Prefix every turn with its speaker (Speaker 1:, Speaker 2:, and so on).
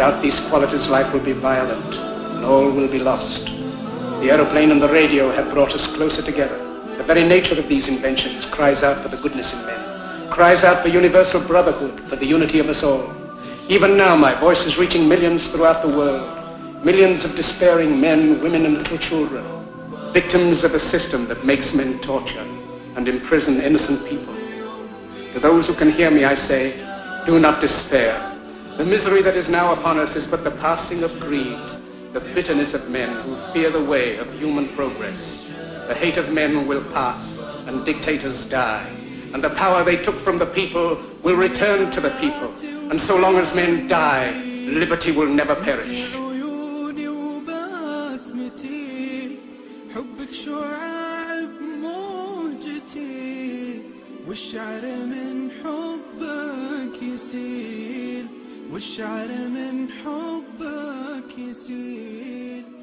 Speaker 1: Without these qualities, life will be violent, and all will be lost. The aeroplane and the radio have brought us closer together. The very nature of these inventions cries out for the goodness in men, cries out for universal brotherhood, for the unity of us all. Even now, my voice is reaching millions throughout the world, millions of despairing men, women, and little children, victims of a system that makes men torture and imprison innocent people. To those who can hear me, I say, do not despair. The misery that is now upon us is but the passing of greed, the bitterness of men who fear the way of human progress. The hate of men will pass, and dictators die, and the power they took from the people will return to the people. And so long as men die, liberty will never perish.
Speaker 2: عيوني وبسمتي حبك شعاع بموجتي والشعر من حبك يسيل والشعر من حبك يسيل.